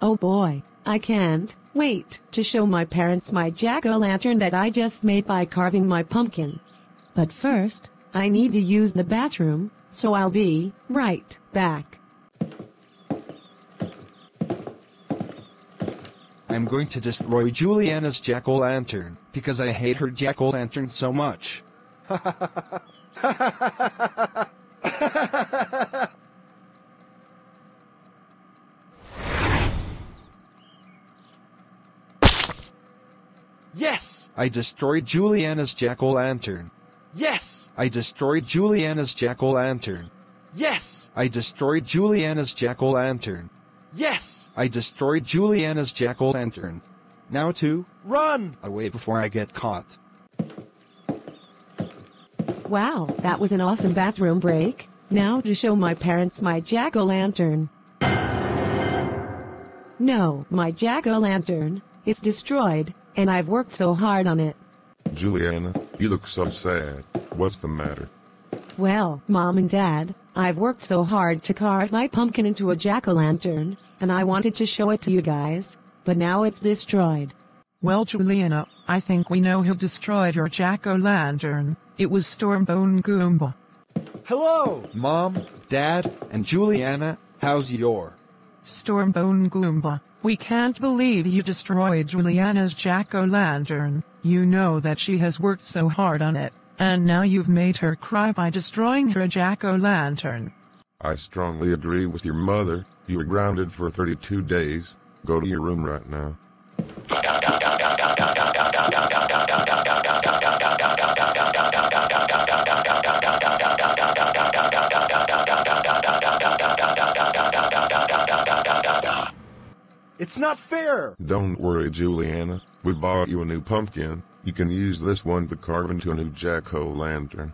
Oh boy, I can't wait to show my parents my jack-o'-lantern that I just made by carving my pumpkin. But first, I need to use the bathroom, so I'll be right back. I'm going to destroy Julianna's jack-o'-lantern because I hate her jack-o'-lantern so much. Yes! I destroyed Julianna's jack-o'-lantern. Yes! I destroyed Julianna's jack-o'-lantern. Yes! I destroyed Julianna's jack-o'-lantern. Yes! I destroyed Julianna's jack-o'-lantern. Now to run away before I get caught. Wow, that was an awesome bathroom break. Now to show my parents my jack-o'-lantern. No, my jack-o'-lantern. It's destroyed, and I've worked so hard on it. Julianna, you look so sad. What's the matter? Well, Mom and Dad, I've worked so hard to carve my pumpkin into a jack-o'-lantern, and I wanted to show it to you guys, but now it's destroyed. Well, Julianna, I think we know who destroyed your jack-o'-lantern. It was Storm Bone Goomba. Hello, Mom, Dad, and Julianna. How's your? Storm Bone Goomba, we can't believe you destroyed Julianna's jack-o'-lantern. You know that she has worked so hard on it, and now you've made her cry by destroying her jack-o'-lantern. I strongly agree with your mother. You are grounded for 32 days. Go to your room right now. It's not fair! Don't worry, Julianna. We bought you a new pumpkin. You can use this one to carve into a new jack-o'-lantern.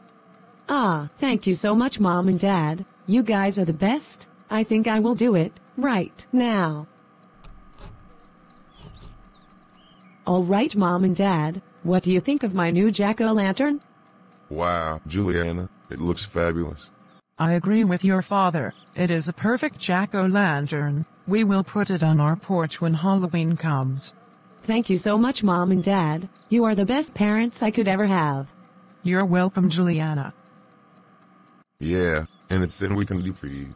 Ah, thank you so much, Mom and Dad. You guys are the best. I think I will do it right now. All right, Mom and Dad, what do you think of my new jack-o'-lantern? Wow, Julianna, it looks fabulous. I agree with your father. It is a perfect jack-o'-lantern. We will put it on our porch when Halloween comes. Thank you so much, Mom and Dad. You are the best parents I could ever have. You're welcome, Julianna. Yeah, anything we can do for you.